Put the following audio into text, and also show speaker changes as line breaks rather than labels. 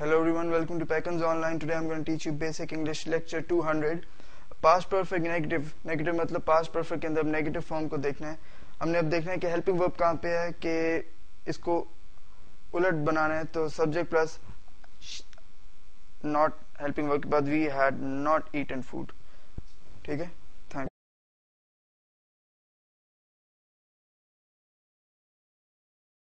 Hello everyone, welcome to Peckons Online. Today I'm going to teach you basic English lecture 200. Past perfect negative negative मतलब past perfect के अंदर negative form को देखना है हमने अब देखना है कि helping verb कहाँ पे है कि इसको उलट बनाना है तो subject plus not helping verb के बाद we had not eaten food ठीक है